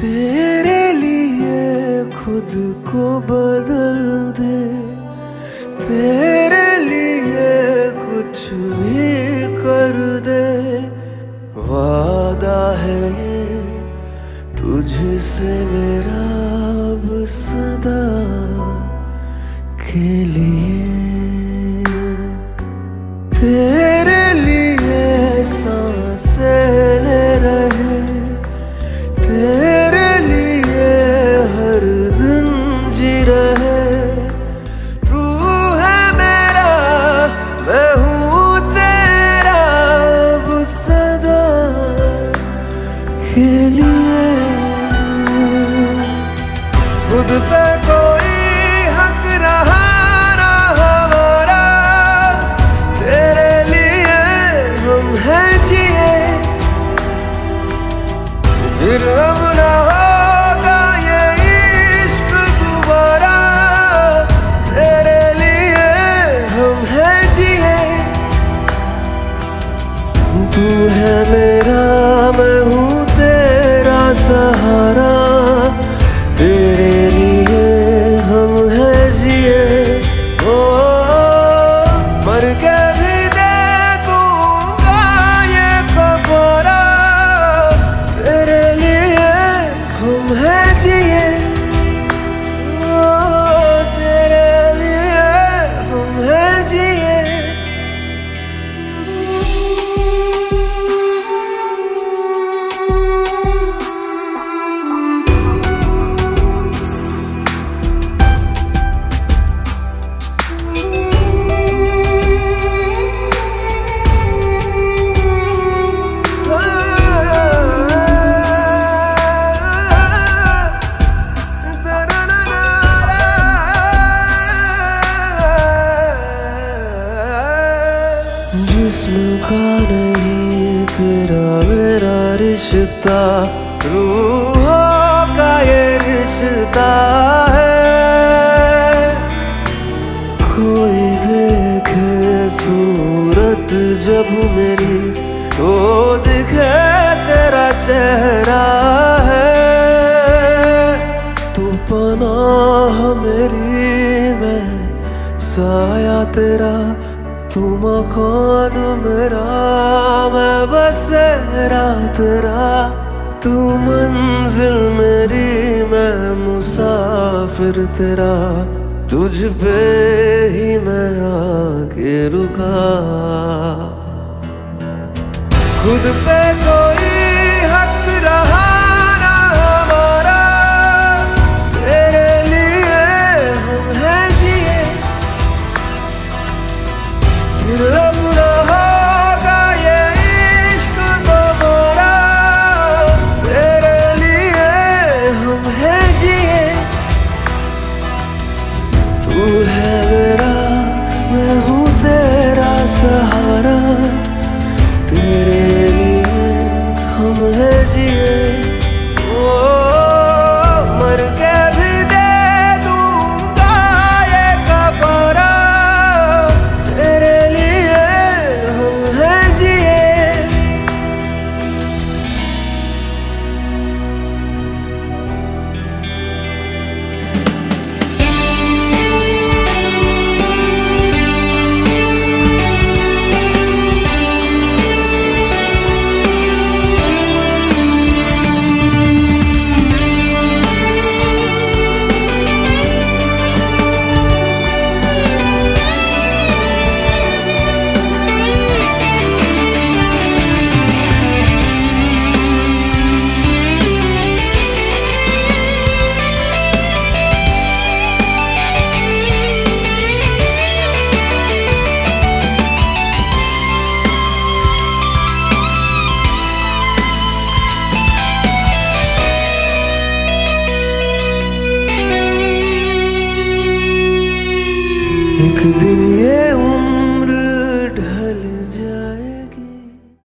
तेरे लिए खुद को बदल दे। तेरे लिए कुछ भी कर दे। वादा है तुझसे मेरा अब सदा के लिए। तेरे के लिए हम हैं जिस्म का नहीं तेरा मेरा रिश्ता, रूहों का ये रिश्ता है। कोई सूरत जब मेरी तो दिखे तेरा चेहरा है। तू पनाह मेरी, मैं साया तेरा तू कौन मेरा, मैं बस रात तेरा तू मंजिल मेरी, मैं मुसाफिर तेरा। तुझ पे ही मैं आके रुका। खुद पे see you. एक दिन ये उम्र